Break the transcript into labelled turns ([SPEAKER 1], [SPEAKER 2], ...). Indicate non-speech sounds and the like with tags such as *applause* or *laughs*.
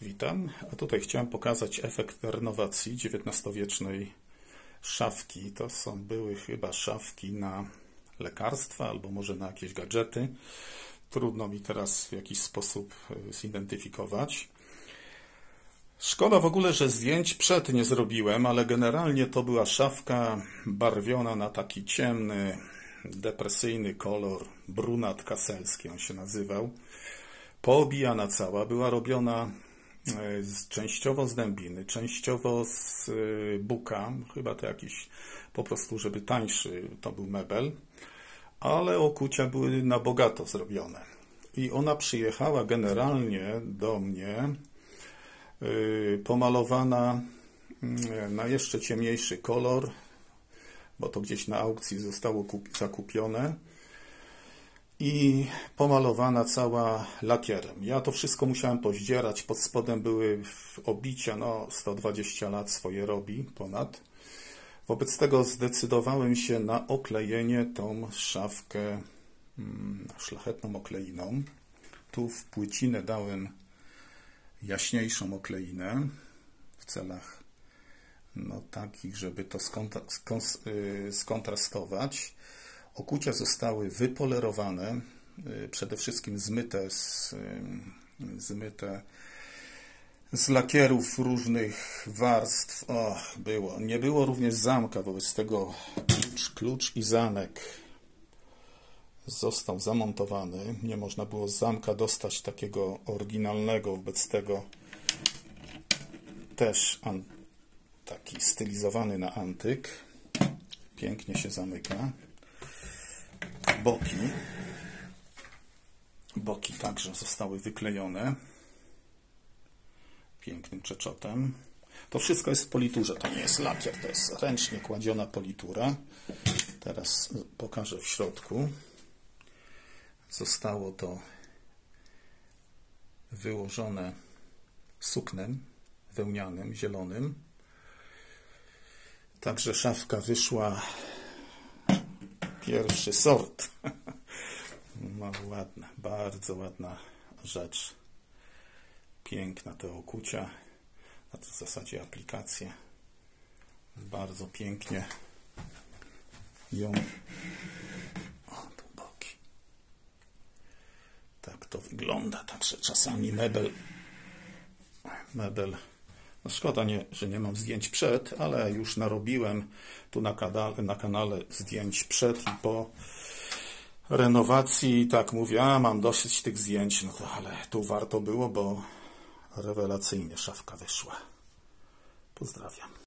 [SPEAKER 1] Witam, a tutaj chciałem pokazać efekt renowacji XIX-wiecznej szafki. To są były chyba szafki na lekarstwa albo może na jakieś gadżety. Trudno mi teraz w jakiś sposób e, zidentyfikować. Szkoda w ogóle, że zdjęć przed nie zrobiłem, ale generalnie to była szafka barwiona na taki ciemny, depresyjny kolor, brunat kaselski on się nazywał. Poobijana cała, była robiona częściowo z dębiny, częściowo z e, buka, chyba to jakiś po prostu, żeby tańszy to był mebel, ale okucia były na bogato zrobione. I ona przyjechała generalnie do mnie yy, pomalowana yy, na jeszcze ciemniejszy kolor, bo to gdzieś na aukcji zostało kup- zakupione i pomalowana cała lakierem. Ja to wszystko musiałem pozdzierać, pod spodem były obicia, no 120 lat swoje robi, ponad. Wobec tego zdecydowałem się na oklejenie tą szafkę mm, szlachetną okleiną. Tu w płycinę dałem jaśniejszą okleinę w celach no, takich, żeby to skontra y, skontrastować. Okucia zostały wypolerowane, y, przede wszystkim zmyte z, y, zmyte z lakierów różnych warstw. Było. Nie było również zamka, wobec tego klucz, klucz i zamek został zamontowany. Nie można było z zamka dostać takiego oryginalnego, wobec tego też taki stylizowany na antyk. Pięknie się zamyka. Boki. Boki także zostały wyklejone pięknym czeczotem. To wszystko jest w politurze, to nie jest lakier, to jest ręcznie kładziona politura. Teraz pokażę w środku. Zostało to wyłożone suknem wełnianym, zielonym. Także szafka wyszła pierwszy sort. *laughs* No ładna, bardzo ładna rzecz. Piękna te okucia. A to w zasadzie aplikacje. Bardzo pięknie ją. Tak to wygląda. Także czasami mebel. Mebel. No szkoda, nie, że nie mam zdjęć przed, ale już narobiłem tu na kanale, na kanale zdjęć przed i po renowacji. Tak mówię, a mam dosyć tych zdjęć, no to ale tu warto było, bo rewelacyjnie szafka wyszła. Pozdrawiam.